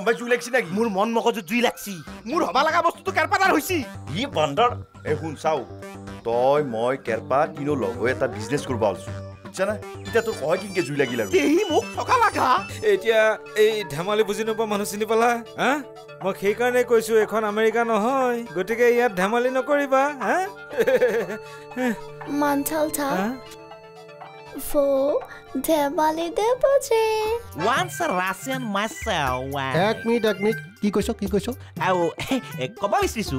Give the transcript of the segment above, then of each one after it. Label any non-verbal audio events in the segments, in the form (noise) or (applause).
সম্ভাই জুই লাগিছে নেকি? মোৰ মন মগজুত জুই লাগছি। মোৰ হবা লগা বস্তুটো কেৰপাতাৰ হৈছি। ই বান্দৰ। এ শুন চাও। তই মই কেৰপা তিনো লগ হৈ এটা বিজনেছ কৰিব আলছো। বুজিছা না? এতিয়া তোৰ কয় কিনকে জুই লাগিল আৰু। পেহী মোক থকা লাগা। এতিয়া এই ধেমালি বুজি নোপোৱা মানুহ চিনি পালা হা? মই সেইকাৰণে কৈছো এইখন আমেৰিকা নহয়। গতিকে ইয়াত ধেমালি নকৰিবা হা? মান্থালটা হা? ফো ধেমালি যে। ওৱান্স ৰাছিয়ান মাছাও এক মিনিট এক মিনিট। কি কৈছ কি কৈছ? আৰু ক'ব বিচাৰিছো।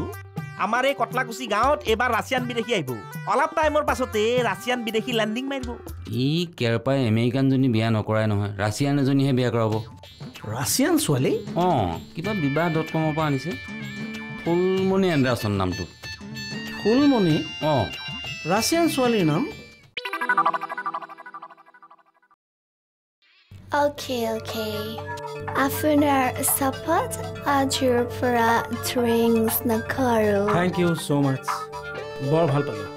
আমাৰ এই কটলাকুচি গাঁৱত এইবাৰ ৰাছিয়ান বিদেশী আহিব। অলপ টাইমৰ পাছতে ৰাছিয়ান বিদেশী লেণ্ডিং মাৰিব। ই কেৰপাই আমেৰিকানজনী বিয়া নকৰাই নহয়। ৰাছিয়ান এজনীহে বিয়া কৰাব। ৰাছিয়ান ছোৱালী? অঁ কিবা বিবাহ ডট কমৰ পৰা আনিছে। ফুলমণি এণ্ডাৰচন নামটো। ফুলমণি? অঁ। ৰাছিয়ান ছোৱালীৰ নাম? অ'কে অ'কে আপোনাৰ চাপাত আজিৰ পৰা ড্ৰিংকছ নকৰোঁ থেংক ইউ ছ' মাছ বৰ ভাল পালোঁ।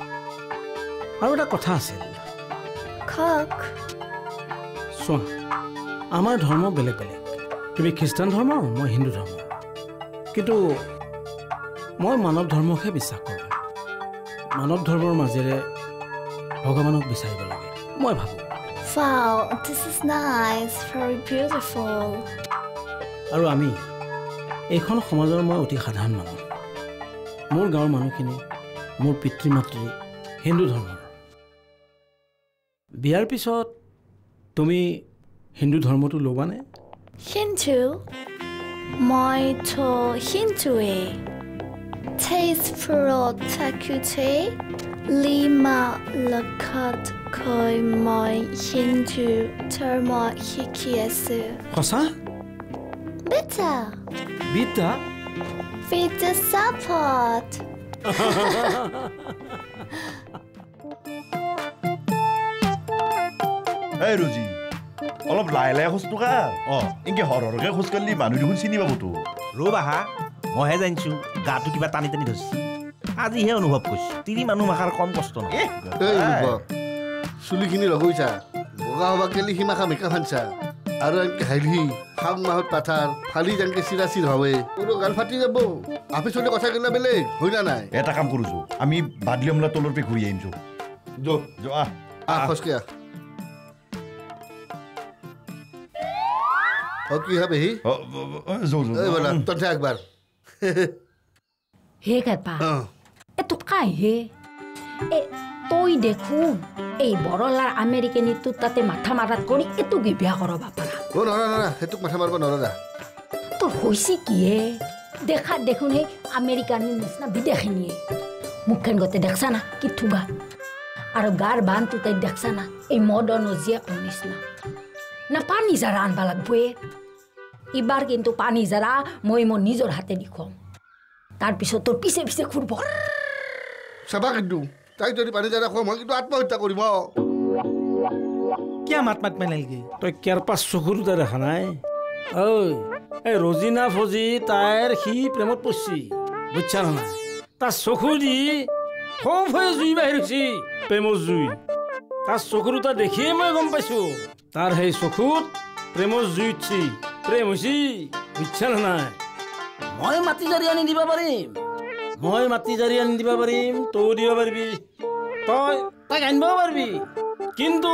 আৰু এটা কথা আছিল। কওক চোৱা আমাৰ ধৰ্ম বেলেগ বেলেগ। তুমি খ্ৰীষ্টান ধৰ্মৰ মই হিন্দু ধৰ্মৰ কিন্তু মই মানৱ ধৰ্মকহে বিশ্বাস কৰোঁ। মানৱ ধৰ্মৰ মাজেৰে ভগৱানক বিচাৰিব লাগে মই ভাবোঁ। Wow, this is nice, very beautiful. আৰু আমি এইখন সমাজৰ মই অতি সাধাৰণ মানুহ মোৰ গাঁৱৰ মানুহখিনি মোৰ পিতৃ মাতৃ হিন্দু ধৰ্মৰ বিয়াৰ পিছত তুমি হিন্দু ধৰ্মটো ল'বানে Hindu? Moito Hindue. Taste pro takute. Lima lakat koi moi Hindu termo hikiesu. সঁচা Bitte. বিদ্যা Bitte support. এই ৰজি অলপ লাহে লাহে খোজ তোকা অঁ এনেকে সৰ সৰকে খোজ কাঢ়লি মানুহ দেখোন চিনি পাবতো ৰ'বা হা মইহে জানিছো গাটো কিবা টানি টানি ধৰিছে আজিহে অনুভৱ কৰিছো। তিৰি মানুহ মাখাৰ কম কষ্ট নহয়। চুলিখিনি লগাইছা বগা হবা গেলি সীমাখা মেকা ফানছা আৰু এনেকে হাইলি শাওণ মাহত পাথাৰ ফালি যেনেকে চিৰা চিৰ হবে কোনো গাল ফাটি যাব। আপি চলি কথা গেলা বেলেগ হয় না নাই? এটা কাম কৰোঁ আমি বাদলি অমলা তলৰ পৰা ঘূৰি আহিম যো। যো আহ আহ খোজকে আহ অ কি হবে হি হে অ। এইটো কাই হে এ তই দেখোন এই বৰলাৰ আমেৰিকানী তোৰ তাতে মাথা মাৰাত কৰি এইটো কি বিয়া কৰাব পাৰা অ নৰা নৰা সেইটোক মাথা মাৰিব নৰা তোৰ হৈছে কি হে দেখাত দেখোন সেই আমেৰিকানীৰ নিচিনা বিদেশীনীয়ে মুখখন গোটেই দেখছা না কি থুগা আৰু গাৰ বানটো তাই দেখছা না এই মদন জীয়েকৰ নিচিনা না পানী জাৰা আনবা লাগবয়ে এইবাৰ কিন্তু পানী জাৰা মই মোৰ নিজৰ হাতে দি খুৱাম তাৰপিছত তোৰ পিছে পিছে ঘূৰব চাবা কিন্তু তাই যদি পানী জানা খোৱা মই কিন্তু আত্মহত্যা কৰিম অ কিয় মাত মাত তই দুটা দেখা নাই ঐ এই ৰজিনা ফজি তাইৰ সি প্ৰেমত পৰছি বুজছা নাই তাৰ চকু দি হৈ জুই বাহিৰ হৈছি প্ৰেমৰ জুই তাৰ চকু দুটা দেখিয়ে মই গম পাইছো তাৰ সেই চকুত প্ৰেমৰ জুই উঠছি প্ৰেম হৈছি বুজছা নাই মই মাটি জাৰি আনি দিব পাৰিম মই মাটি জাৰি আনি দিব পাৰিম তয়ো দিব পাৰিবি তই তাক আনিব পাৰিবি কিন্তু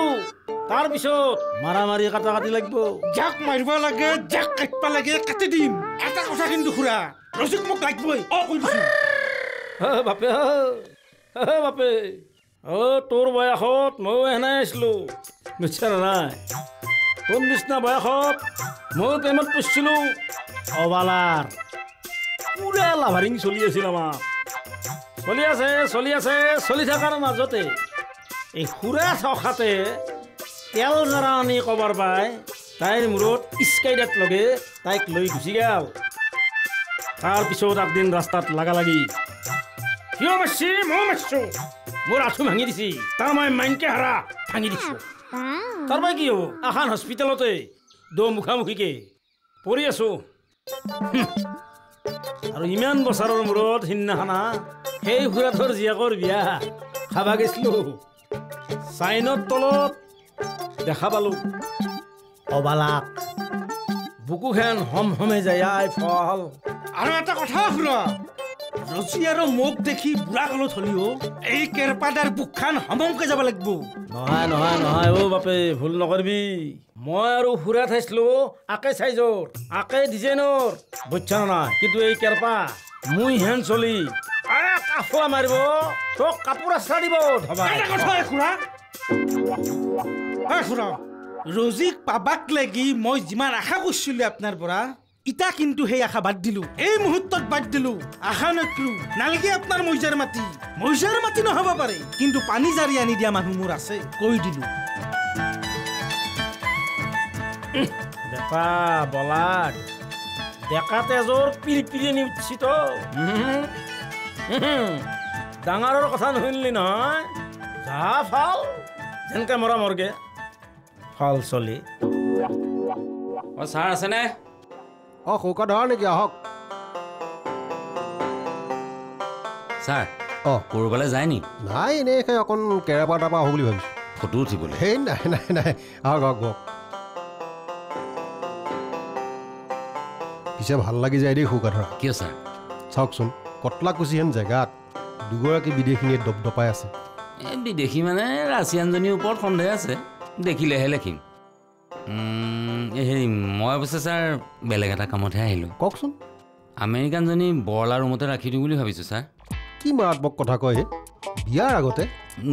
তাৰ পিছত মাৰা মাৰি কাটা কাটি লাগিব যাক মাৰিব লাগে যাক কাটিব লাগে কাটি দিম এটা কথা কিন্তু খুৰা ৰচিক মোক লাগিবই অ কৈ দিছো বাপে বাপে অ তোৰ বয়সত ময়ো সেনাই আছিলো বুজিছা না নাই তোৰ নিচিনা বয়সত ময়ো প্ৰেমত পঢ়িছিলো অবালাৰ পুৰা লাভাৰিং চলি আছিল আমাৰ। চলি আছে চলি আছে চলি থকাৰ মাজতে এই সুৰা চখাতে তেল জৰা আনি কবাৰ পাই তাইৰ মূৰত স্কাইডাত লগে তাইক লৈ গুচি গেল। তাৰপিছত একদিন ৰাস্তাত লাগা লাগি কিয় মাৰছি মই মাৰছো। মোৰ আঁঠু ভাঙি দিছি তাৰ মই মাইনকে হাৰা ভাঙি দিছো। তাৰ পৰা কি হ'ব? এখন হস্পিটেলতে দৌ মুখামুখিকে পৰি আছো। আৰু ইমান বছৰৰ মূৰত সিদিনাখনা সেই খুৰাটোৰ জীয়েকৰ বিয়া খাবা গৈছিলো। চাইনৰ তলত দেখা পালো। অবালাক বুকুখেন হম হমে যায় আই ফল। আৰু এটা কথা শুনা ৰচি আৰু মোক দেখি বুঢ়া কালত হলিও এই কেৰপাদাৰ বুকখান সমংকে যাব লাগিব। নহয় নহয় নহয় অ' বাপে ভুল নকৰিবি। মই আৰু সুৰা থাইছিলো আকে চাইজৰ আকে ডিজাইনৰ। বুজছা না নাই কিন্তু এই কেৰপা মুই হেন চলি। আৰে কাফলা মাৰিব তোক কাপোৰ আশ্ৰা দিব খুৰা। খুৰা ৰজিক পাবাক লাগি মই যিমান আশা কৰিছিলো আপোনাৰ পৰা ইটা কিন্তু সেই আশা বাদ দিলো। এই মুহূৰ্তত বাদ দিলো আশা নকৰো। নালাগে আপোনাৰ মৈজাৰ মাটি। মৈজাৰ মাটি নহ'ব পাৰে কিন্তু পানী জাৰি আনি দিয়া মানুহ মোৰ আছে কৈ দিলো। ডেকা বলাক ডেকা তেজৰ পিৰিপিৰিনি উঠিছি তো উহুম, উহুম। ডাঙৰৰ কথা নুশুনিলি নহয়। যা ফাল যেনকে মৰা মৰগে। ফাল চলি। অঁ ছাৰ আছেনে? অঁ সৌকা ধৰা নেকি আহক। ছাৰ অঁ। ক'ৰবালৈ যায় নি? নাই এনেই সেই অকণ কেৰেপা তাৰপৰা আহোঁ বুলি ভাবিছোঁ। ফটো উঠিবলৈ। সেই নাই নাই নাই আহক আহক বহক পিছে ভাল লাগি যায় দেই সৌকা ধৰা কিয় ছাৰ? চাওকচোন কটলাকুচি হেন জেগাত দুগৰাকী বিদেশীনিয়ে দপদপাই আছে। বিদেশী মানে ৰাছিয়ানজনীৰ ওপৰত সন্দেহ আছে। দেখিলেহে লেখিম। হেৰি মই অৱশ্যে ছাৰ বেলেগ এটা কামতহে আহিলোঁ। কওকচোন। আমেৰিকানজনী বৰলা ৰুমতে ৰাখি দিওঁ বুলি ভাবিছোঁ ছাৰ। কি মাৰাত্মক কথা কয় বিয়াৰ আগতে?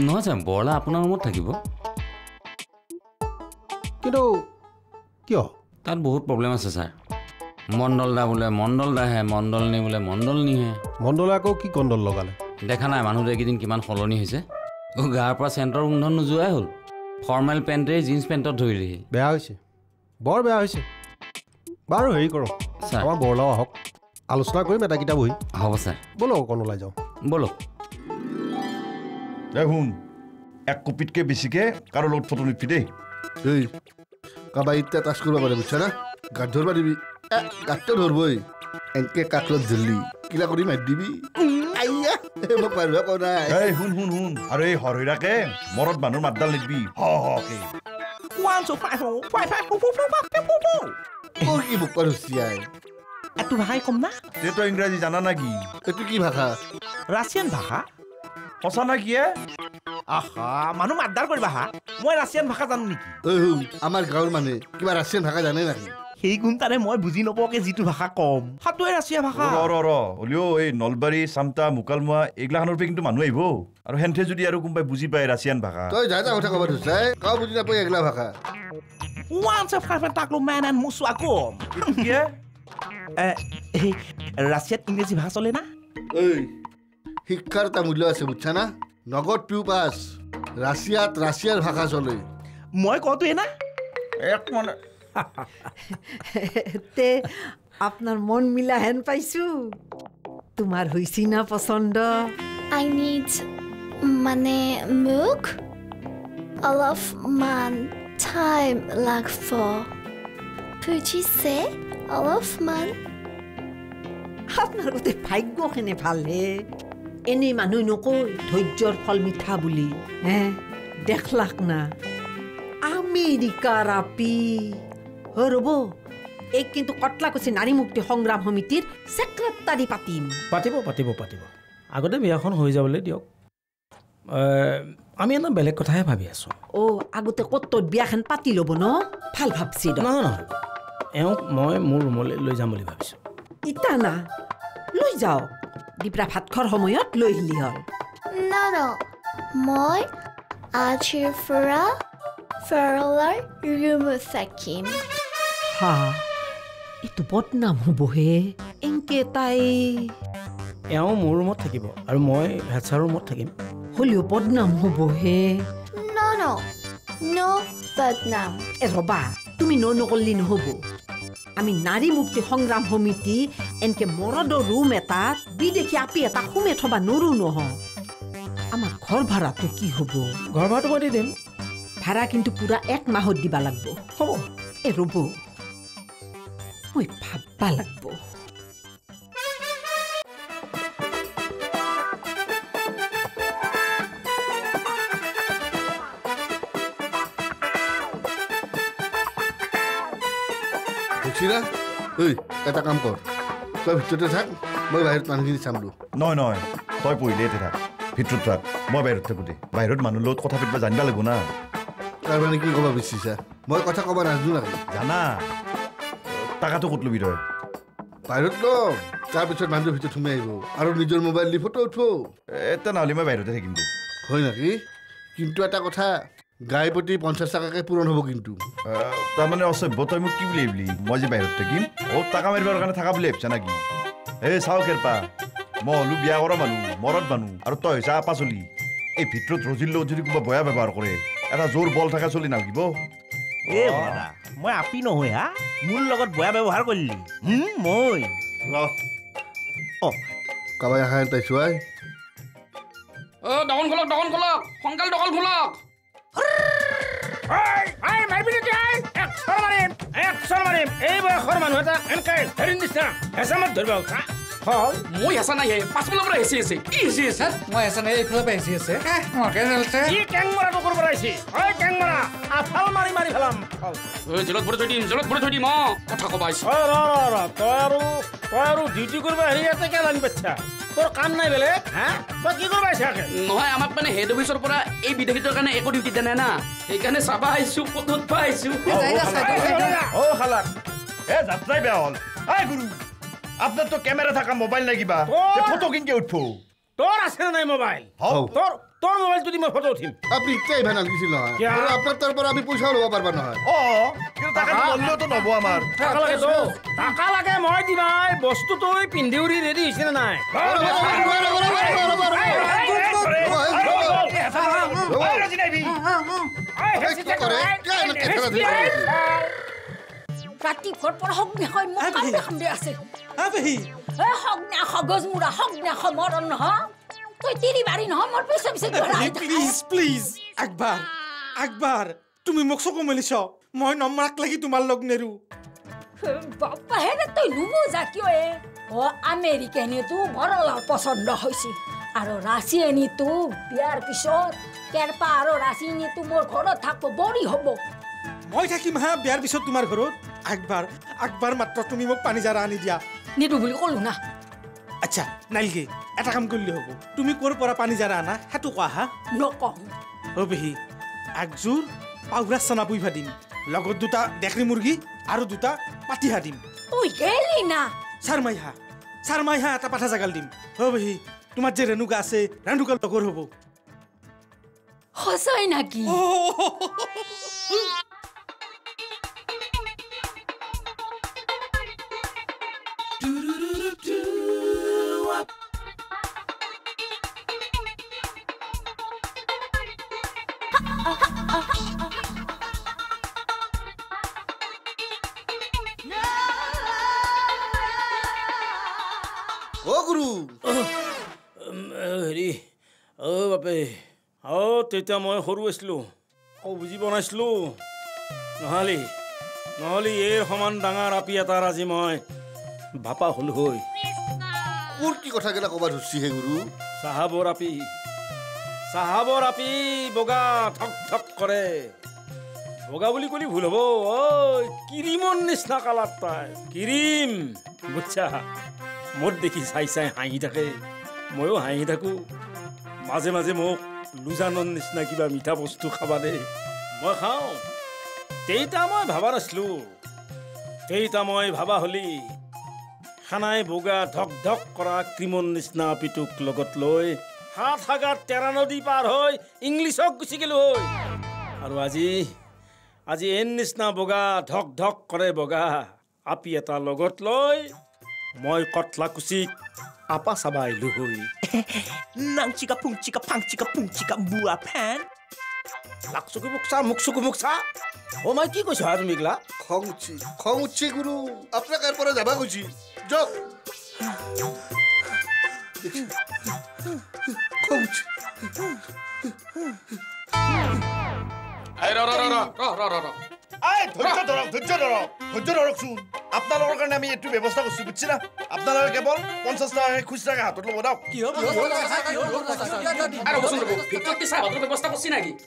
নহয় ছাৰ বৰলা আপোনাৰ ৰুমত থাকিব। কিন্তু কিয়? তাত বহুত প্ৰব্লেম আছে ছাৰ। মণ্ডল দা বোলে মণ্ডল দাহে মণ্ডল নি বোলে মণ্ডল নিহে মণ্ডলে আকৌ কি কণ্ডল লগালে? দেখা নাই মানুহটো এইকেইদিন কিমান সলনি হৈছে। গাৰ পৰা চেণ্টৰ গোন্ধ নোযোৱাই হ'ল। ফৰ্মেল পেণ্টেই জীন্স পেণ্টত ধৰিলেহি। বেয়া হৈছে। বৰ বেয়া হৈছে। বাৰু হেৰি কৰক আমাৰ বৰলাও আহক। আলোচনা কৰিম এটাকেইটা বহি। হ'ব ছাৰ। ব'লক অকণ ওলাই যাওঁ। ব'লক। দে শুন এক কপিতকৈ বেছিকৈ কাৰো লগত ফটো নিপি দেই এই কাৰোবাৰ এতিয়া টাচ কৰিব পাৰে বুজিছা না গাত ধৰিব দিবি। গাতটো ধৰবই। এনেকে কাকলত ধৰলি কিলা কৰি মাৰি দিবি? আইয়া এ, মোক পাৰিব কোৱা নাই। এই শুন শুন শুন। আৰু এই হৰহৈৰাকে মৰত মানুহৰ মাতডাল নিদিবি। হ হকে One, two, five, four, five, five, four, four, four, five, five, four, four. তোৰ কি মোক পাৰ হুচিয়াই এইটো ভাষাই কম না? তে তই ইংৰাজী জানা না কি? এইটো কি ভাষা? ৰাছিয়ান ভাষা। সঁচা না কি এ? আহা মানুহ মাতদাৰ কৰিবা হা। মই ৰাছিয়ান ভাষা জানো নেকি? আমাৰ গাঁৱৰ মানুহে কিবা ৰাছিয়ান ভাষা জানে নাকি? সেই গুণ তাৰে মই বুজি নপোৱাকে যিটো ভাষা কম। সাটোৱে ৰাছিয়া ভাষা। ৰ ৰ ৰ হ'লেও এই নলবাৰী চামটা মোকালমোৱা এইগিলাখনৰ পৰা কিন্তু মানুহ আহিব। আৰু সেন্থে যদি আৰু কোনোবাই বুজি পায় ৰাছিয়ান ভাষা। তই যা যা কথা ক'ব ধৰিছাই কাও বুজি নাপাই এগলা ভাষা। Once a five and taklo man and musu akom. কি (laughs) এ? ৰাছিয়াত ইংৰাজী ভাষা চলে না? ঐ শিক্ষাৰ এটা মূল্য আছে বুজিছা না? নগদ পিউ পাছ ৰাছিয়াত ৰাছিয়াৰ ভাষা চলে। মই কওঁটোৱে না? এক মানে তে আপনার মন মিলা হেন পাইছো। তোমার হইছি না পছন্দ I need মানে মোক অলপমান time লাগব বুজিছে অলপমান আপনার গোটে ভাগ্যখনে ভাল হে? এনেই মানুহ নকয় ধৈৰ্যৰ ফল মিঠা বুলি। হে দেখলাক না। আমেৰিকাৰ আপি। ৰ'ব এই কিন্তু কটলাকুচি নাৰী মুক্তি সংগ্ৰাম সমিতিৰ ছেক্ৰেটাৰী পাতিম পাতিব পাতিব পাতিব। আগতে বিয়াখন হৈ যাবলৈ দিয়ক। আমি এটা বেলেগ কথাহে ভাবি আছোঁ। অ' আগতে ক'ত ত'ত বিয়াখন পাতি ল'ব ন? ভাল ভাবছি নহয় নহয়। এওঁক মই মোৰ ৰুমলৈ লৈ যাম বুলি ভাবিছোঁ। ইতা না লৈ যাওক দিপৰা ভাত খোৱাৰ সময়ত লৈ আহিলি হ'ল। না ন। মই আজিৰ পৰা ফেৰলাৰ ৰুমত থাকিম। হা এইটো বদনাম হ'বহে এনকে তাই এওঁ মোৰ ৰুমত থাকিব আৰু মই হেডছাৰৰ ৰুমত থাকিম হ'লেও বদনাম হ'বহে ন ন ন' বদনাম এ ৰবা তুমি ন নকৰলি নহ'ব আমি নাৰী মুক্তি সংগ্ৰাম সমিতি এনকে মৰদৰ ৰুম এটাত বিদেশী আপি এটা সোমে থবা নৰো নহ আমাৰ ঘৰ ভাড়াটো কি হ'ব ঘৰ ভাড়াটো মই দি দিম ভাড়া কিন্তু পুৰা এক মাহত দিবা লাগব হ'ব এ ৰ'ব মই ভাববা লাগব ঐ এটা কাম কৰ তই ভিতৰতে থাক মই বাহিৰত মানুহখিনি চাম ৰ নহয় নহয় তই পঢ়িলে ইয়াতে থাক ভিতৰত থাক মই বাহিৰত থাকোঁ দে বাহিৰত মানুহৰ লগত কথা পাতিব জানিব লাগিব না তাৰমানে কি ক'ব বিচাৰিছা মই কথা ক'ব নাজানো নাকি জানা টাকাটো ক'ত ল'বি তই? বাহিৰত ল। তাৰপিছত মানুহটোৰ ভিতৰত সোমাই আহিব। আৰু নিজৰ মোবাইল দি ফটো উঠব এ তেনেহ'লে মই বাহিৰতে থাকিম দে। হয় নেকি? কিন্তু এটা কথা গাই প্ৰতি পঞ্চাছ টকাকৈ পূৰণ হ'ব কিন্তু। তাৰমানে অসভ্য। তই মোক কি বুলি ভাবিলি? মই যে বাহিৰত থাকিম? অ' টাকা মাৰিবৰ কাৰণে থাকা বুলি ভাবিছা নেকি? এই চাওঁ কেৰপা। মই হ'লো বিয়া কৰা মানুহ মৰত মানুহ আৰু তই হৈছা আপা চলি। এই ভিতৰত ৰজিৰ লগত যদি কোনোবা বেয়া ব্যৱহাৰ কৰে এটা জোৰ বল থকা চলি নালাগিব। এ মই আপি নহয় হা? মোৰ লগত বেয়া ব্যৱহাৰ কৰিলি। মই। অ। কাবাই আহা হেন পাইছোঁ আই। অ' দোকান খোলক দোকান খোলক। সোনকালে দোকান খোলক। এই বয়সৰ মানুহ এটা এনেকে হেৰি নিচিনা হেঁচামত ধৰিব হল মই হেঁচা নাই হে পাছফালৰ পৰা হেঁচি আছে কি হেঁচি আছে মই এছা নাই এইফালৰ পৰা হেঁচি আছে কি কেং মৰাটো কৰিব আহিছে ঐ কেং মৰা আফাল মাৰি মাৰি পেলাম ঐ জেলত ভৰি থৈ দিম জেলত ভৰি থৈ দিম অ কথা ক'ব আহিছো অ ৰ ৰ ৰ তই আৰু তই আৰু ডিউটি কৰিব আহি ইয়াতে কেলে আনি পাইছা তোৰ কাম নাই বেলেগ হা তই কি কৰিব আহিছা নহয় আমাক মানে হেড অফিচৰ পৰা এই বিদেশীটোৰ কাৰণে একো ডিউটি দিয়া নাই না সেইকাৰণে চাব আহিছো উঠব আহিছো অ খালাক এ যাত্ৰাই বেয়া হ'ল আই গুৰু আপনার তো ক্যামেরা থাকা মোবাইল নাই কিবা ফটো কিনকে উঠবো তোর আছে না মোবাইল তোর তোর মোবাইল যদি মই ফটো উঠিম আপনি কেই ভেনাল গিছিল নহয় আপনার তারপর আমি পয়সা লব পারবা নহয় ও কিন্তু টাকা বললো তো নবো আমার টাকা লাগে তো টাকা লাগে মই দি ভাই বস্তু তুই পিন্ধি উৰি ৰেডি হইছে না নাই ৰাতিপুৱাৰ পৰা সগ্নে হয় মোক কান্দে কান্দে আছে। এ সগ্নে সগজ মুৰা সগ্নে সমৰণ নহয় তই তিৰি বাৰী নহয় মোৰ পিছে পিছে। প্লিজ প্লিজ একবাৰ একবাৰ তুমি মোক চকু মেলিছ। মই নমৰাক লাগি তোমাৰ লগ নেৰো। বাপ্পা তই নুবুজা কিয় এ? অ আমেৰিকানীটো বৰলাৰ পচন্দ হৈছে। আৰু ৰাছিয়ানীটো বিয়াৰ পিছত কেৰপা আৰু ৰাছিয়ানীটো মোৰ ঘৰত থাকিব বৰি হ'ব। মই থাকিম হা বিয়াৰ পিছত তোমাৰ ঘৰত। একবাৰ একবাৰ মাত্ৰ তুমি মোক পানী জাৰা আনি দিয়া। নিদো বুলি ক'লো না। আচ্ছা নালগে এটা কাম কৰিলে হ'ব। তুমি ক'ৰ পৰা পানী জাৰা আনা সেইটো কোৱা হা? নকওঁ। অ পেহী একযোৰ পাউৰা চানা পুইভা দিম। লগত দুটা ডেকৰি মুৰ্গী আৰু দুটা পাতিহা দিম। তই গেলি না। চাৰমাইহা চাৰমাইহা এটা পাঠা জাগাল দিম। অ পেহী তোমাৰ যে ৰেণুকা আছে ৰেণুকা লগৰ হ'ব। সঁচাই নাকি অ গুৰু হেৰি অ বাপে অ তেতিয়া মই সৰু আছিলোঁ। অ বুজি পোৱা নাছিলোঁ। নহ'লি নহ'লি এই সমান ডাঙৰ আপি এটাৰ আজি মই বাপা হ'ল হৈ। মোৰ কি কথাকেইটা ক'ব ধৰিছি গুৰু? চাহাবৰ আপি চাহাবৰ আপি বগা ঠক ঠক কৰে। বগা বুলি ক'লি ভুল হ'ব ঐ ক্ৰীমৰ নিচিনা কালাৰ তাই ক্ৰীম বুজছা? মোৰ দেখি চাই চাই হাঁহি থাকে ময়ো হাঁহি থাকোঁ মাজে মাজে মোক লুজানৰ নিচিনা কিবা মিঠা বস্তু খাবা দে মই খাওঁ তেইতা মই ভাবা নাছিলোঁ তেইতা মই ভাবা হ'লি খানাই বগা ধক ধক কৰা ক্ৰীমৰ নিচিনা আপিটোক লগত লৈ সাত হাগাত তেৰা নদী পাৰ হৈ ইংলিছক গুচি গ'লো হৈ আৰু আজি আজি এন নিচিনা বগা ধক ধক কৰে বগা আপি এটা লগত লৈ মই কটলা কুচিক আপা চাবা আইলো হৈ নাং চিকা ফুং চিকা ফাং চিকা ফুং চিকা বুয়া ফেন লাকচুকু মুখচা মুখচুকু অ মই কি কৈছা তুমি এগলা খং উঠছি খং উঠছি গুৰু আপোনাক ইয়াৰ পৰা যাবা কৈছি যাওক খং উঠছি ধৈৰ্য ধৰক ধৈৰ্য ধৰক ধৈৰ্য ধৰকচোন আপোনালোকৰ কাৰণে আমি এইটো ব্যৱস্থা কৰিছো বুজিছে না আপোনালোকে কেৱল পঞ্চাছ টকাকৈ খুচৰাকৈ হাতত ল'ব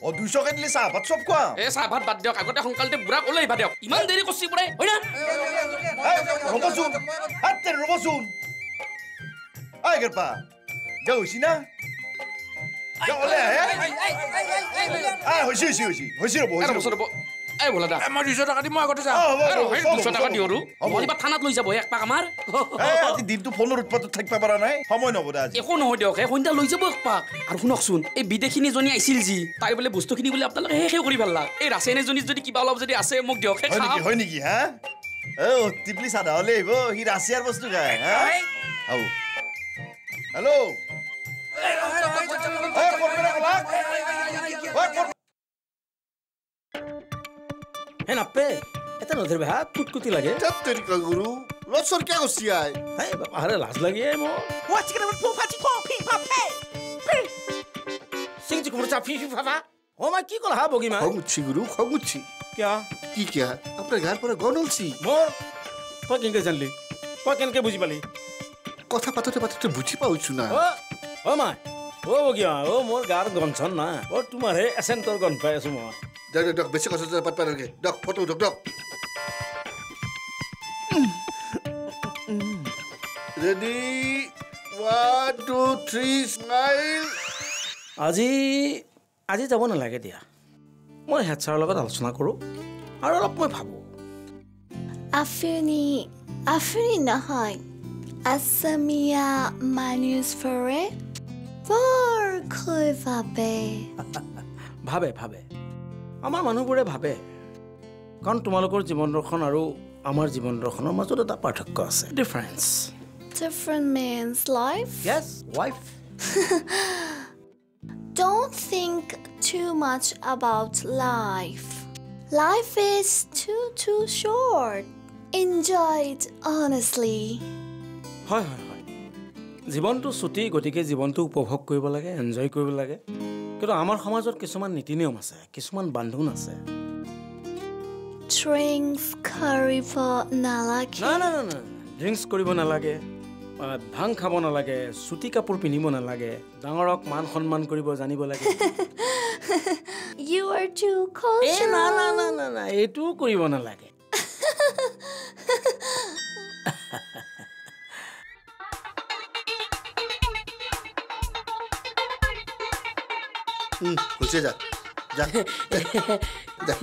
অ দুইশকৈ দিলে চাহপাত চব খোৱা এই চাহপাত বাদ দিয়ক আগতে সোনকালতে বুঢ়াক ওলাই আহিবা দিয়ক ইমান দেৰি কৰিছে বোলে হয় না ৰ'বচোন হাতে ৰ'বচোন আই গেৰপা যা হৈছি না যা ওলাই আহে হৈছে হৈছে হৈছে হৈছে ৰ'ব হৈছে ৰ'ব এই ভোলা দা মই দুইশ টকা দি মই আগতে যাম চব দুশ টকা দিওঁ আৰু। নহ'লে থানাত লৈ যাব এক পাক আমাৰ দিনটো ফোনৰ উৎপাতত থাকিব পৰা নাই সময় নহ'ব দে আজি একো নহয় দিয়ক এই সন্ধ্যা লৈ যাব এক পাক আৰু শুনকচোন এই বিদেশীনীজনী আহিছিল যি তাই বোলে বস্তুখিনি বোলে আপোনালোকে শেষে কৰি পেলাক এই ৰাসায়নিকজনীত যদি কিবা অলপ যদি আছে মোক দিয়ক সেই হয় নেকি হা অ টিপলি চাদা হ'লে আহিব সি ৰাছিয়াৰ বস্তু খায় হা হেল্ল' হে নাপে এটা নধৰিবে হা কুটকুটি লাগে। গুৰু লচৰ কিয় কৈছি আই? হে বাপা হাৰে লাজ লাগে মোৰ চিংচি কুমুৰ চাফি ফি ফাফা অ মই কি ক'লা হা বগীমা খং উঠছি গুৰু খং উঠছি কিয়? কি কিয়া? আপোনাৰ গাৰ পৰা গণ ওলছি মোৰ তই কেনেকে জানলি? তই কেনেকে বুজি পালি? কথা পাতোতে পাতোতে বুজি পাওছো না। অ অ মাই। অ বগীমা অ মোৰ গাৰ গঞ্চন না। অ তোমাৰ হে এচেণ্টৰ গন পাই আছো মই দক দক বেছি কথা পাত পাৰাকে দক ফটো উঠক দক ready one two three smile আজি আজি যাব নালাগে দিয়া মই হেড ছাৰৰ লগত আলোচনা কৰোঁ আৰু অলপ মই ভাবোঁ Afuni, Afuni নহয় Asamiya Manusfere বৰকৈ ভাবে ভাবে ভাবে আমাৰ মানুহবোৰে ভাবে। কাৰণ তোমালোকৰ জীৱন দৰ্শন আৰু আমাৰ জীৱন দৰ্শনৰ মাজত এটা পাৰ্থক্য আছে। Difference different means life? Yes wife (laughs) Don't think too much about life. Life is too too short. Enjoy it honestly. হয় হয় হয়। জীৱনটো চুটি গতিকে জীৱনটো উপভোগ কৰিব লাগে এনজয় কৰিব লাগে। কিন্তু আমাৰ সমাজত কিছুমান নীতি নিয়ম আছে কিছুমান বান্ধোন আছে। কৰিব নালাগে। ড্ৰিংকছ কৰিব নালাগে ভাং খাব নালাগে চুটি কাপোৰ পিন্ধিব নালাগে ডাঙৰক মান সন্মান কৰিব জানিব লাগে। (laughs) এইটোও কৰিব নালাগে। হৈছে যা যা যা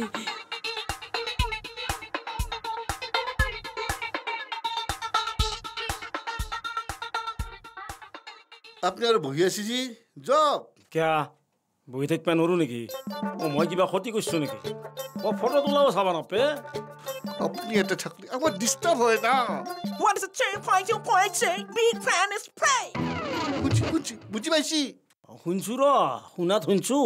আপুনি আৰু বহি আছে যি যক কিয়া? বহি থাকিব নোৱাৰো নেকি? অ মই কিবা ক্ষতি কৰিছোঁ নেকি? অ ফটো তোলাব চাবা নাপে আপুনি ইয়াতে থাকলে আমাৰ ডিষ্টাৰ্ব হয় না। What is a বুজি পাইছি। শুনছো ৰ শুনাত শুনছো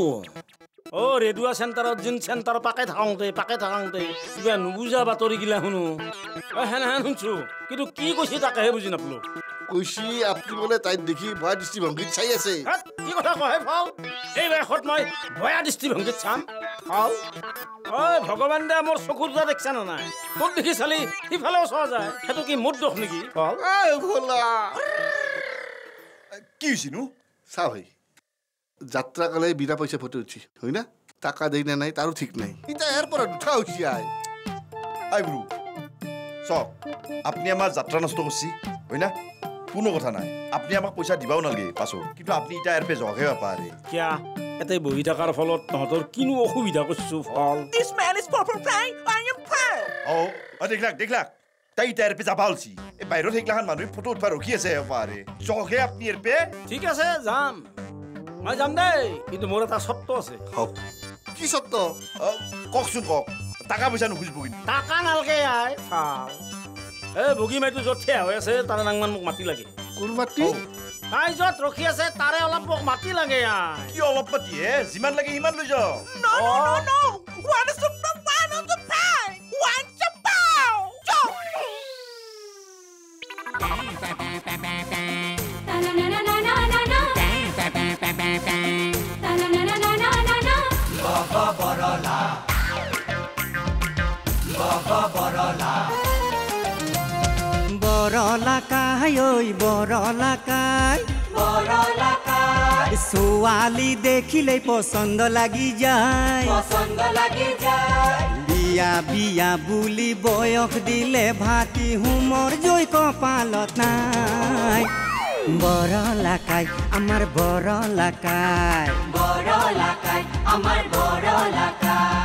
অ ৰেডিঅ' চেণ্টাৰত যোন চেণ্টাৰ পাকে থাকোঁতে পাকে থাকোঁতে কিবা নুবুজা বাতৰিগিলা শুনো। অ হেন শুনছো কিন্তু কি কৈছে তাকেহে বুজি নাপালো। কৈছি আপুনি বোলে তাইক দেখি ভয় দৃষ্টিভংগীত চাই আছে। কি কথা কয় ফাল এই বয়সত মই ভয়া দৃষ্টিভংগীত চাম। ফাল ঐ ভগৱান দে মোৰ চকুৰ যা দেখছা নে নাই? তোক দেখি চালি সিফালেও চোৱা যায়। সেইটো কি মোৰ দোষ নেকি কি হৈছিনো চাও ভাই যাত্ৰা কালে বিনা পইচা ফটো উঠছি হয় না? টাকা দেই না নাই তাৰো ঠিক নাই। এতিয়া ইয়াৰ পৰা নুঠা হৈছি আই আই গুৰু চাওক আপুনি আমাৰ যাত্ৰা নষ্ট কৰিছে হয় না? কোনো কথা নাই। আপুনি আমাক পইচা দিবাও নালাগে পাছত। কিন্তু আপুনি এতিয়া ইয়াৰ পে জগহে পাৰে। কিয়া? ইয়াতে বহি থকাৰ ফলত তহঁতৰ কিনো অসুবিধা কৰিছো ফল? This man is purple play. I am proud. অ অ দেখলাক দেখলাক তাই এতিয়া ইয়াৰ পে যাবা হলছি। এই বাহিৰত সেইগিলাখান মানুহে ফটো উঠবা ৰখি আছে পাৰে। জগহে আপুনি ইয়াৰ পে। ঠিক আছে যাম। মই যাম দেই। কিন্তু মোৰ এটা চৰ্ত আছে। হওক। কি চৰ্ত কওকচোন কওক। টকা পইচা নুখুজিব কিন্তু। টাকা নালগে আই। ফাল এ বগী মাইটো য'ত থিয়া হৈ আছে তাৰে নাংমান মোক মাতি লাগে। কোন মাতি তাই য'ত ৰখি আছে তাৰে অলপ মোক মাতি লাগে আই। কি অলপ পাতি হে? যিমান লাগে সিমান লৈ যাওক লাকাই ঐ বৰ লাকাই ছোৱালী দেখিলেই পচন্দ লাগি যায়। বিয়া বিয়া বুলি বয়স দিলে ভাতি হোমৰ জৈ কপালত নাই। বৰ লাকাই আমাৰ বৰ লাকাই বড় লাকাই আমাৰ বড় লাকাই